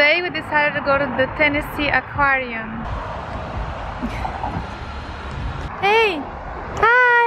today we decided to go to the Tennessee Aquarium. Hey! Hi!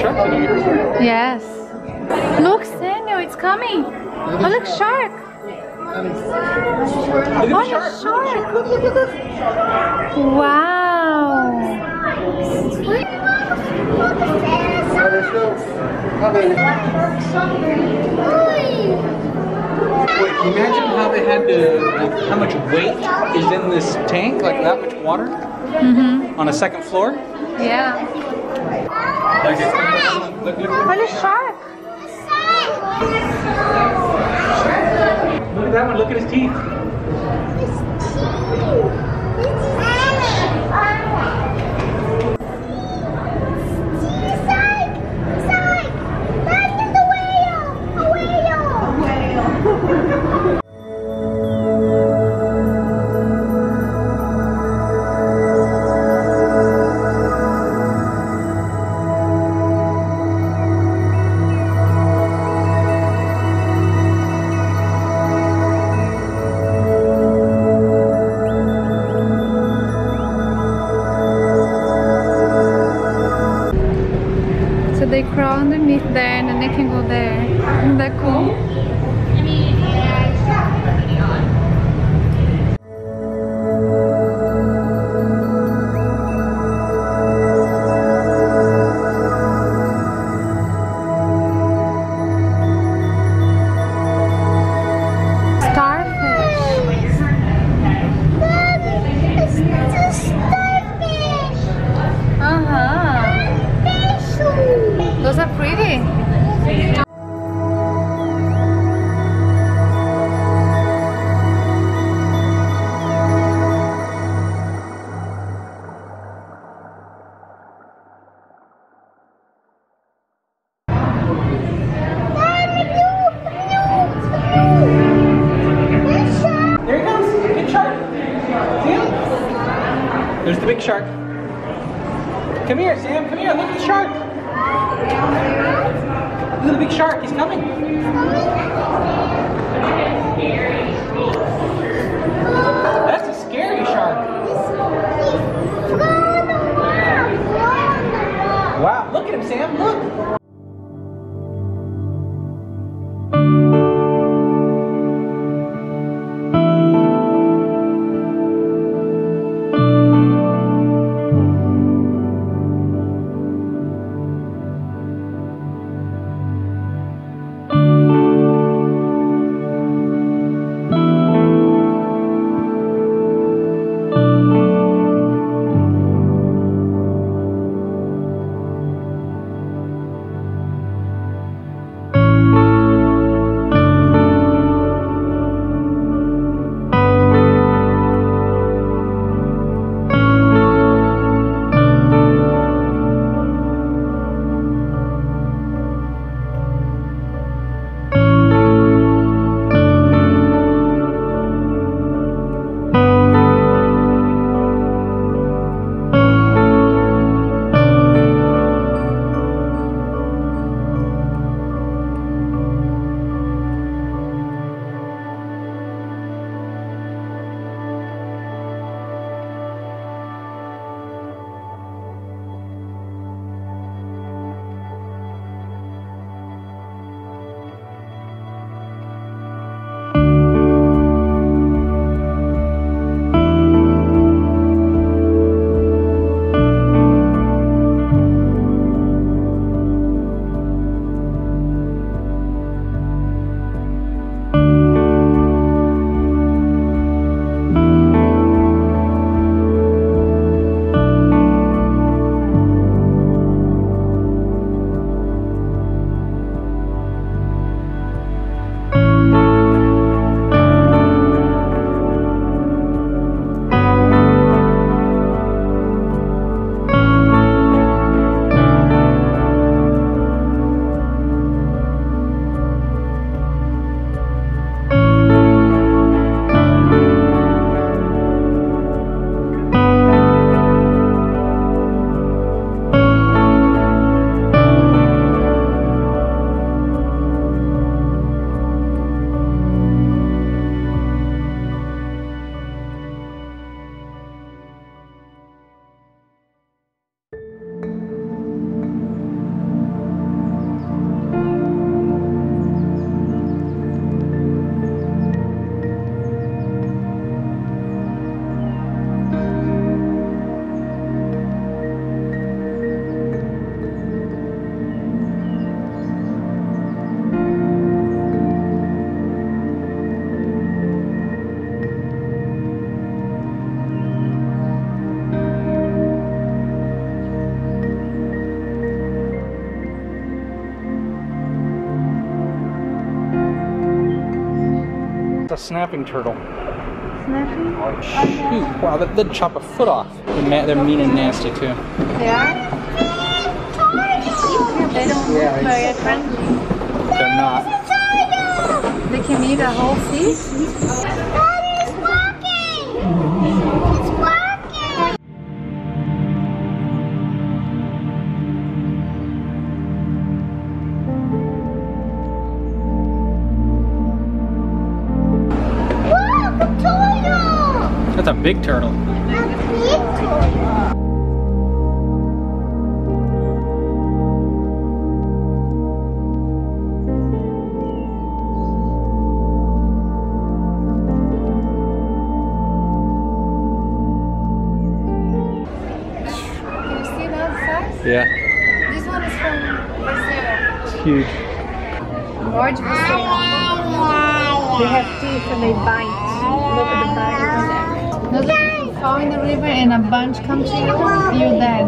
Sharks in here. Yes. Look, Samuel, it's coming. Oh, look, shark. Look Oh, the the shark. shark. Look, look, look, look. Wow. Wait, can you imagine how they had to, like, how much weight is in this tank? Like that much water Mm-hmm. on a second floor? Yeah. Like, look, look, look, Oh, the shark. look at that one. Look at his teeth. Big shark. Come here, Sam. Come here. Look at the shark. Look at the big shark. He's coming. Snapping turtle. Snapping? Oh, Shoot, wow, that, they'd chop a foot off. They're, ma- they're mean and nasty too. Yeah? They don't Yeah, look very friendly. They're not. They can eat a whole fish? Daddy's walking! It's walking! A big turtle. A big turtle. Can you see that size? Yeah, This one is from Brazil. it's huge. Large Brazil. They have teeth and they bite. If in the river and a bunch come to you, you're dead.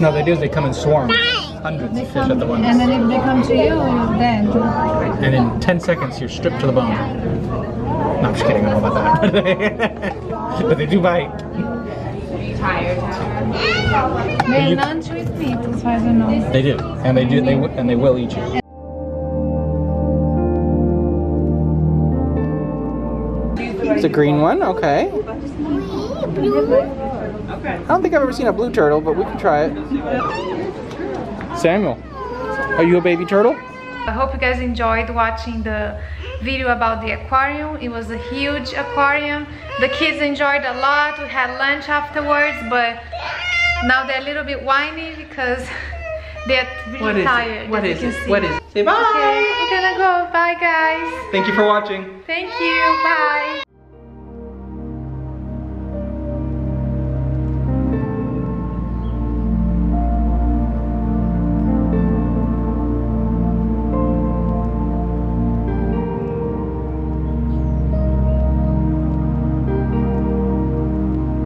No, they do is they come in swarms. Hundreds They of fish come, at the once. and then if they come to you, you're dead. And in 10 seconds, you're stripped to the bone. No, I'm just kidding. I don't know about that. but they do bite. They're you- non-chewy meat, as far as I know. They do, and they do. They and they will eat you. It's a green one. Okay. I don't think I've ever seen a blue turtle, but we can try it. Samuel, are you a baby turtle? I hope you guys enjoyed watching the video about the aquarium. It was a huge aquarium. The kids enjoyed a lot. We had lunch afterwards, but now they're a little bit whiny because they're really tired. What as is you it? see. What is it? Say bye. Okay, we're gonna go. Bye, guys. Thank you for watching. Thank you. Bye.